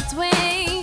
between.